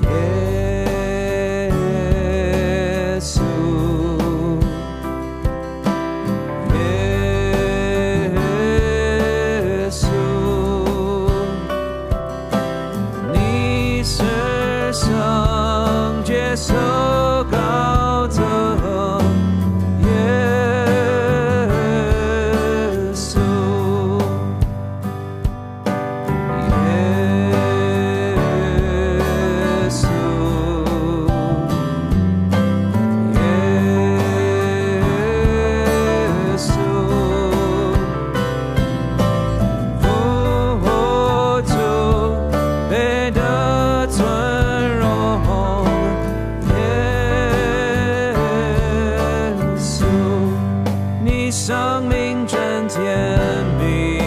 Yeah. can be.